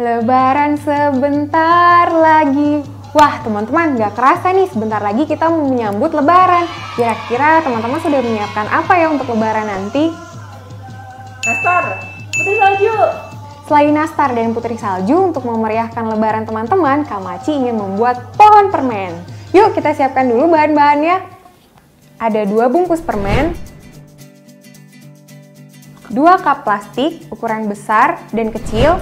Lebaran sebentar lagi. Wah, teman-teman, nggak kerasa nih sebentar lagi kita menyambut Lebaran. Kira-kira teman-teman sudah menyiapkan apa ya untuk Lebaran nanti? Nastar, putri salju. Selain nastar dan putri salju, untuk memeriahkan Lebaran teman-teman, Kak Maci ingin membuat pohon permen. Yuk kita siapkan dulu bahan-bahannya. Ada dua bungkus permen, dua cup plastik ukuran besar dan kecil,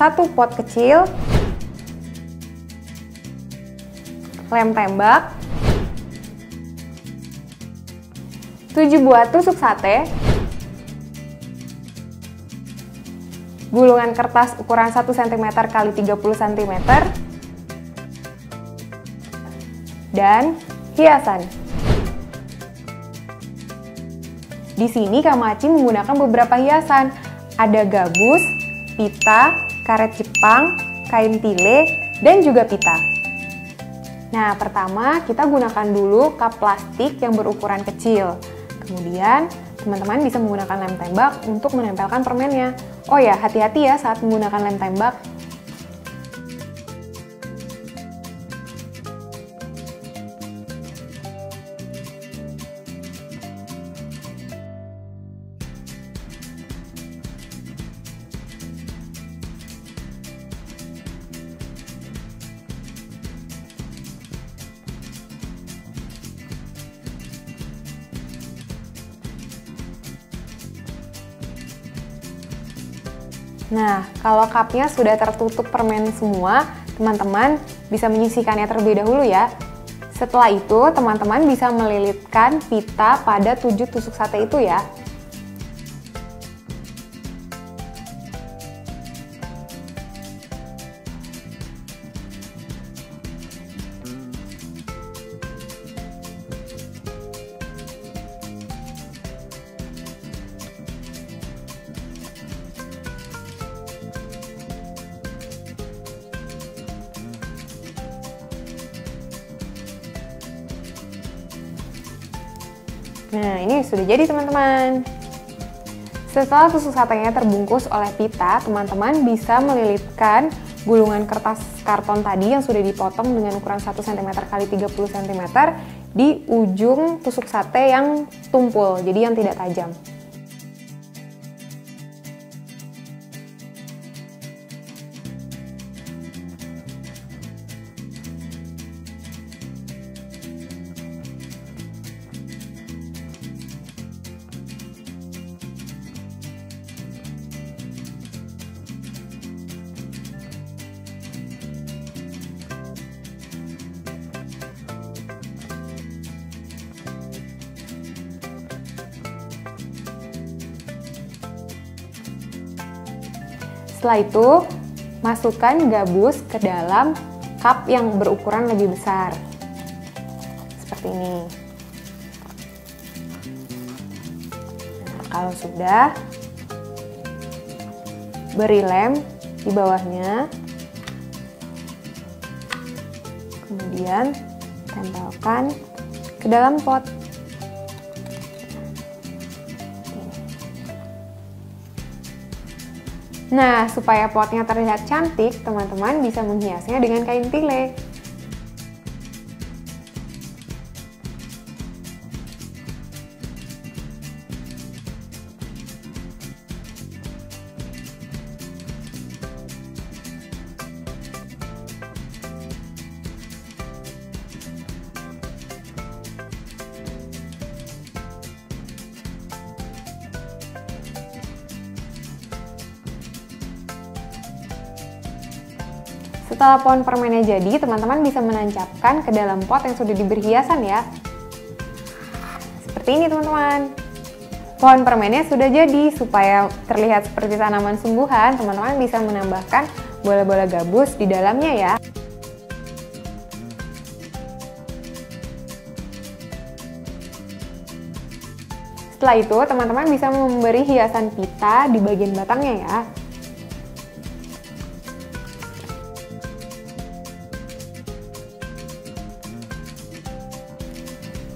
satu pot kecil, lem tembak, 7 buah tusuk sate, gulungan kertas ukuran 1 cm x 30 cm, dan hiasan. Di sini Kamachi menggunakan beberapa hiasan. Ada gabus, pita, karet Jepang, kain tile, dan juga pita. Nah, pertama kita gunakan dulu cup plastik yang berukuran kecil. Kemudian, teman-teman bisa menggunakan lem tembak untuk menempelkan permennya. Oh ya, hati-hati ya saat menggunakan lem tembak, Nah, kalau cupnya sudah tertutup permen semua, teman-teman bisa menyisihkannya terlebih dahulu ya. Setelah itu, teman-teman bisa melilitkan pita pada tujuh tusuk sate itu ya. Nah, ini sudah jadi teman-teman. Setelah tusuk satenya terbungkus oleh pita, teman-teman bisa melilitkan gulungan kertas karton tadi yang sudah dipotong dengan ukuran 1 cm x 30 cm di ujung tusuk sate yang tumpul, jadi yang tidak tajam. Setelah itu, masukkan gabus ke dalam cup yang berukuran lebih besar. Seperti ini. Nah, kalau sudah, beri lem di bawahnya. Kemudian tempelkan ke dalam pot. Nah, supaya potnya terlihat cantik, teman-teman bisa menghiasnya dengan kain tile. Setelah pohon permennya jadi, teman-teman bisa menancapkan ke dalam pot yang sudah diberi hiasan ya. Seperti ini teman-teman. Pohon permennya sudah jadi, supaya terlihat seperti tanaman sungguhan, teman-teman bisa menambahkan bola-bola gabus di dalamnya ya. Setelah itu, teman-teman bisa memberi hiasan pita di bagian batangnya ya.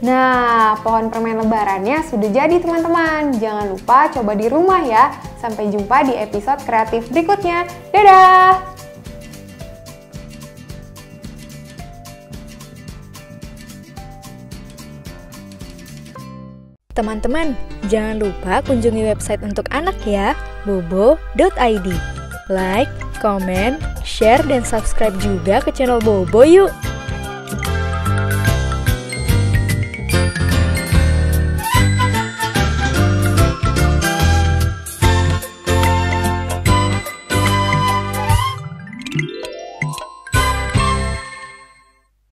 Nah, pohon permen lebarannya sudah jadi teman-teman. Jangan lupa coba di rumah ya. Sampai jumpa di episode kreatif berikutnya. Dadah! Teman-teman, jangan lupa kunjungi website untuk anak ya, bobo.id. Like, comment, share, dan subscribe juga ke channel Bobo yuk!